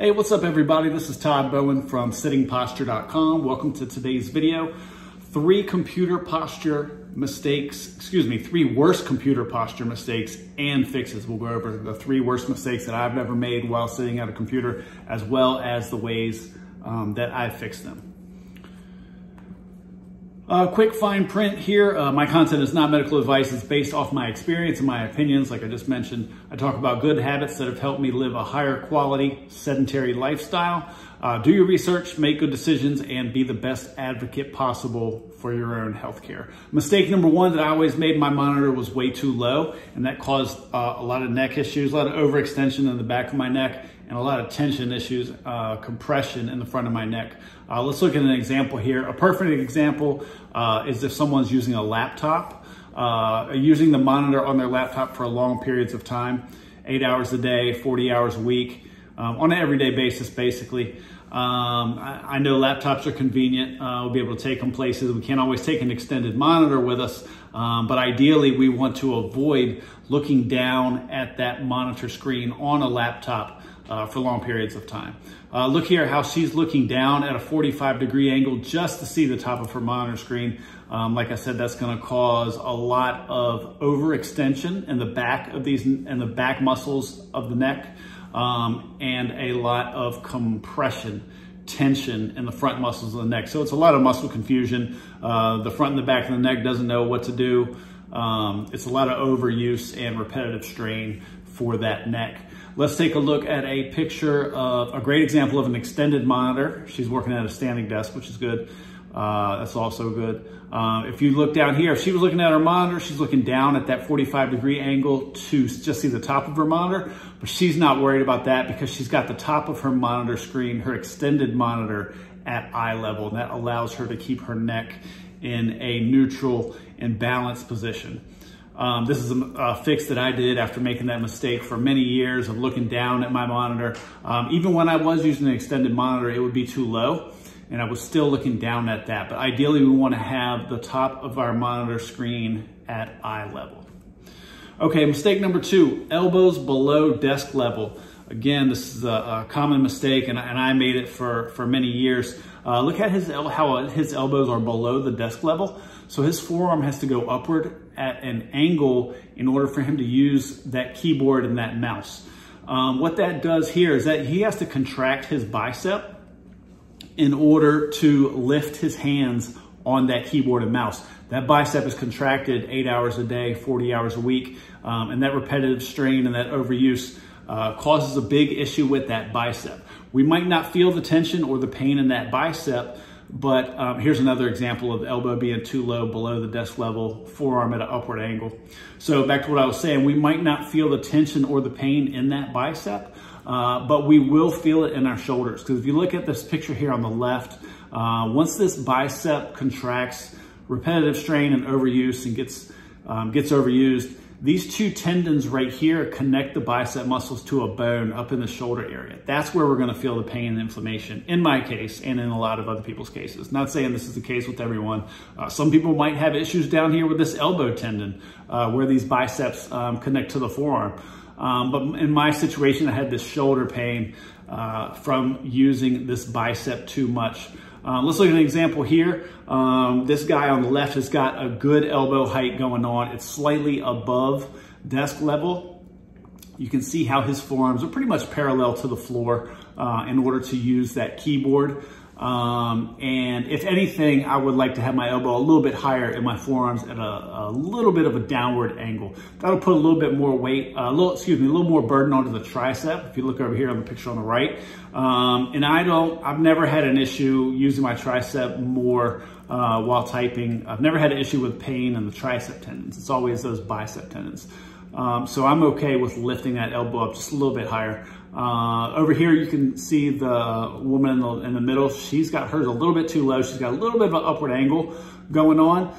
Hey, what's up everybody? This is Todd Bowen from sittingposture.com. Welcome to today's video. Three computer posture mistakes, excuse me, three worst computer posture mistakes and fixes. We'll go over the three worst mistakes that I've ever made while sitting at a computer, as well as the ways um, that I fixed them. Uh, quick fine print here. Uh, my content is not medical advice. It's based off my experience and my opinions. Like I just mentioned, I talk about good habits that have helped me live a higher quality sedentary lifestyle. Uh, do your research, make good decisions, and be the best advocate possible for your own healthcare. Mistake number one that I always made, my monitor was way too low, and that caused uh, a lot of neck issues, a lot of overextension in the back of my neck, and a lot of tension issues, uh, compression in the front of my neck. Uh, let's look at an example here. A perfect example uh, is if someone's using a laptop, uh, using the monitor on their laptop for long periods of time, eight hours a day, 40 hours a week, um, on an everyday basis, basically. Um, I, I, know laptops are convenient. Uh, we'll be able to take them places. We can't always take an extended monitor with us, um, but ideally we want to avoid looking down at that monitor screen on a laptop uh, for long periods of time. Uh, look here how she's looking down at a 45 degree angle just to see the top of her monitor screen. Um, like I said, that's gonna cause a lot of overextension in the back of these, and the back muscles of the neck, um, and a lot of compression tension in the front muscles of the neck. So it's a lot of muscle confusion. Uh, the front and the back of the neck doesn't know what to do. Um, it's a lot of overuse and repetitive strain for that neck. Let's take a look at a picture of a great example of an extended monitor. She's working at a standing desk, which is good. Uh, that's also good. Uh, if you look down here, if she was looking at her monitor, she's looking down at that 45 degree angle to just see the top of her monitor, but she's not worried about that because she's got the top of her monitor screen, her extended monitor at eye level. And that allows her to keep her neck in a neutral and balanced position. Um, this is a, a, fix that I did after making that mistake for many years of looking down at my monitor. Um, even when I was using an extended monitor, it would be too low and I was still looking down at that. But ideally we wanna have the top of our monitor screen at eye level. Okay, mistake number two, elbows below desk level. Again, this is a, a common mistake and, and, I made it for, for many years. Uh, look at his how his elbows are below the desk level. So his forearm has to go upward at an angle in order for him to use that keyboard and that mouse. Um, what that does here is that he has to contract his bicep in order to lift his hands on that keyboard and mouse. That bicep is contracted eight hours a day, 40 hours a week, um, and that repetitive strain and that overuse uh, causes a big issue with that bicep. We might not feel the tension or the pain in that bicep, but um, here's another example of elbow being too low below the desk level, forearm at an upward angle. So back to what I was saying, we might not feel the tension or the pain in that bicep, uh, but we will feel it in our shoulders. Because if you look at this picture here on the left, uh, once this bicep contracts, repetitive strain and overuse and gets, um, gets overused, these two tendons right here connect the bicep muscles to a bone up in the shoulder area. That's where we're gonna feel the pain and inflammation in my case and in a lot of other people's cases. Not saying this is the case with everyone. Uh, some people might have issues down here with this elbow tendon uh, where these biceps um, connect to the forearm. Um, but in my situation, I had this shoulder pain uh, from using this bicep too much. Um, let's look at an example here. Um, this guy on the left has got a good elbow height going on. It's slightly above desk level. You can see how his forearms are pretty much parallel to the floor uh, in order to use that keyboard. Um, and if anything, I would like to have my elbow a little bit higher and my forearms at a, a little bit of a downward angle. That'll put a little bit more weight, a little, excuse me, a little more burden onto the tricep. If you look over here on the picture on the right. Um, and I don't, I've never had an issue using my tricep more uh, while typing. I've never had an issue with pain in the tricep tendons. It's always those bicep tendons. Um, so I'm okay with lifting that elbow up just a little bit higher. Uh, over here, you can see the woman in the, in the, middle. She's got hers a little bit too low. She's got a little bit of an upward angle going on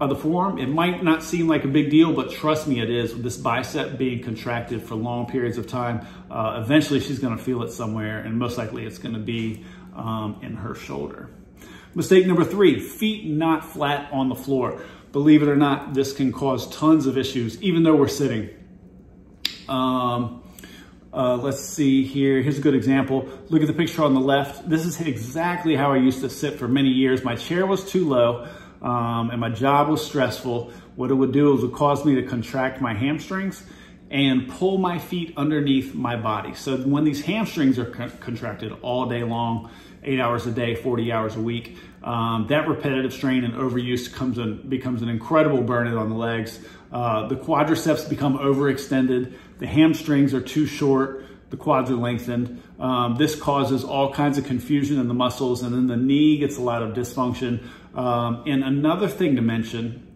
of the forearm. It might not seem like a big deal, but trust me, it is. This bicep being contracted for long periods of time, uh, eventually she's gonna feel it somewhere, and most likely it's gonna be um, in her shoulder. Mistake number three, feet not flat on the floor. Believe it or not, this can cause tons of issues, even though we're sitting. Um, Uh, let's see here. Here's a good example. Look at the picture on the left. This is exactly how I used to sit for many years. My chair was too low um, and my job was stressful. What it would do is it would cause me to contract my hamstrings and pull my feet underneath my body. So when these hamstrings are co contracted all day long, eight hours a day, 40 hours a week, um, that repetitive strain and overuse comes in, becomes an incredible burden on the legs. Uh, the quadriceps become overextended. The hamstrings are too short. The quads are lengthened. Um, this causes all kinds of confusion in the muscles and then the knee gets a lot of dysfunction. Um, and another thing to mention,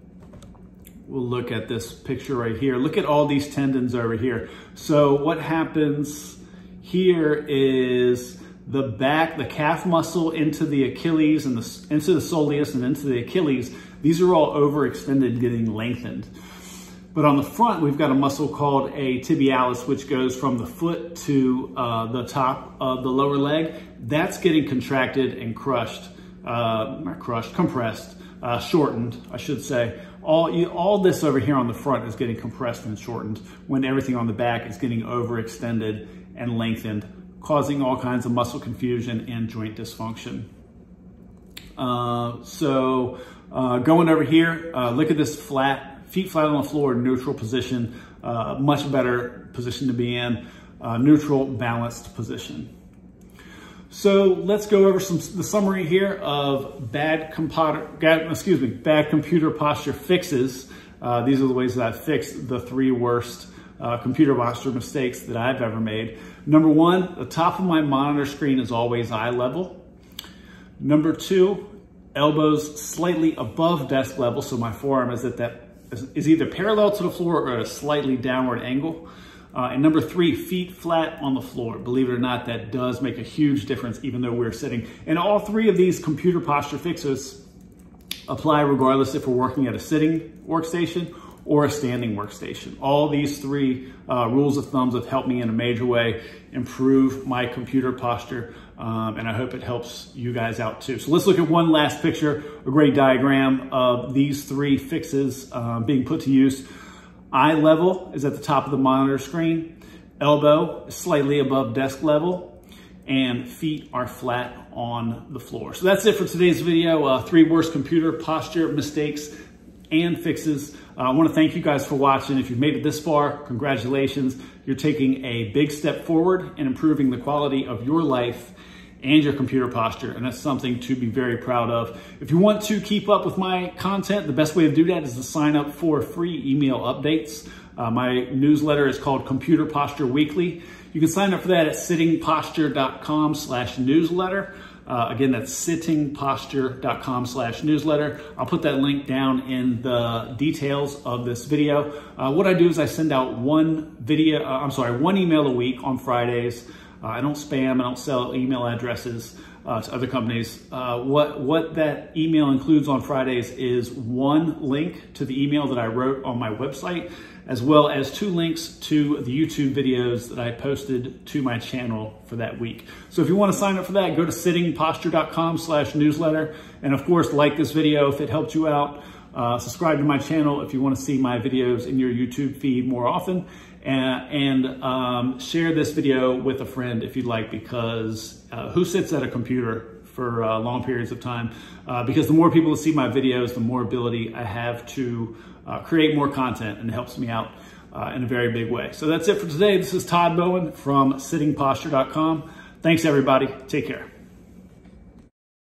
we'll look at this picture right here. Look at all these tendons over here. So what happens here is the back, the calf muscle into the Achilles and the, into the soleus and into the Achilles, these are all overextended, getting lengthened. But on the front, we've got a muscle called a tibialis, which goes from the foot to uh, the top of the lower leg. That's getting contracted and crushed, uh, not crushed, compressed, uh, shortened, I should say. All, you, all this over here on the front is getting compressed and shortened when everything on the back is getting overextended and lengthened causing all kinds of muscle confusion and joint dysfunction. Uh, so uh, going over here, uh, look at this flat, feet flat on the floor, neutral position, uh, much better position to be in, uh, neutral balanced position. So let's go over some the summary here of bad computer, excuse me, bad computer posture fixes. Uh, these are the ways that I've fixed the three worst uh, computer posture mistakes that I've ever made. Number one, the top of my monitor screen is always eye level. Number two, elbows slightly above desk level, so my forearm is at that is either parallel to the floor or at a slightly downward angle. Uh, and number three, feet flat on the floor. Believe it or not, that does make a huge difference even though we're sitting. And all three of these computer posture fixes apply regardless if we're working at a sitting workstation or a standing workstation. All these three uh, rules of thumbs have helped me in a major way improve my computer posture, um, and I hope it helps you guys out too. So let's look at one last picture, a great diagram of these three fixes uh, being put to use. Eye level is at the top of the monitor screen, elbow is slightly above desk level, and feet are flat on the floor. So that's it for today's video, uh, three worst computer posture mistakes and fixes. Uh, I want to thank you guys for watching. If you've made it this far, congratulations. You're taking a big step forward in improving the quality of your life and your computer posture, and that's something to be very proud of. If you want to keep up with my content, the best way to do that is to sign up for free email updates. Uh, my newsletter is called Computer Posture Weekly. You can sign up for that at sittingposture.com slash newsletter. Uh, again, that's sittingposture.com slash newsletter. I'll put that link down in the details of this video. Uh, what I do is I send out one video, uh, I'm sorry, one email a week on Fridays. Uh, I don't spam, I don't sell email addresses uh, to other companies. Uh, what, what that email includes on Fridays is one link to the email that I wrote on my website as well as two links to the YouTube videos that I posted to my channel for that week. So if you want to sign up for that, go to sittingposture.com slash newsletter. And of course, like this video if it helped you out. Uh, subscribe to my channel if you want to see my videos in your YouTube feed more often. And, and um, share this video with a friend if you'd like because uh, who sits at a computer for uh, long periods of time uh, because the more people see my videos, the more ability I have to uh, create more content and it helps me out uh, in a very big way. So that's it for today. This is Todd Bowen from sittingposture.com. Thanks everybody. Take care.